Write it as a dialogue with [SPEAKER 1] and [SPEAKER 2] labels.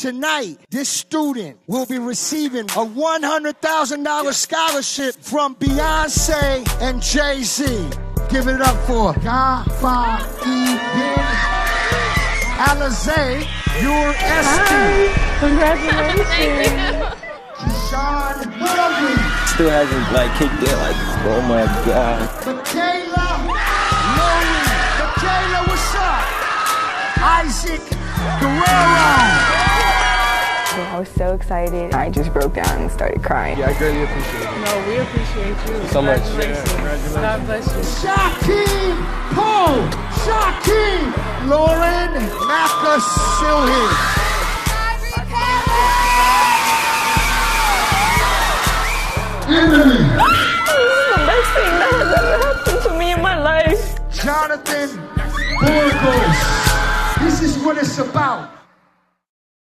[SPEAKER 1] Tonight, this student will be receiving a $100,000 scholarship from Beyonce and Jay Z. Give it up for Gafa Ibn Alizé, your Esti.
[SPEAKER 2] Congratulations.
[SPEAKER 1] Sean Murray,
[SPEAKER 3] Still hasn't like kicked it. Like, oh my god.
[SPEAKER 1] Michaela Lowry. Michaela, what's up? Isaac Guerrero.
[SPEAKER 2] I so excited. I just broke down and started crying.
[SPEAKER 3] Yeah, I greatly appreciate it.
[SPEAKER 4] No, we appreciate you.
[SPEAKER 3] So much.
[SPEAKER 4] Congratulations. God bless you.
[SPEAKER 1] Shaquem Paul, Shaquem Lauren Macasilhi. Emily
[SPEAKER 2] the best thing that has ever happened to me in my life.
[SPEAKER 1] Jonathan Burgos. This is what it's about.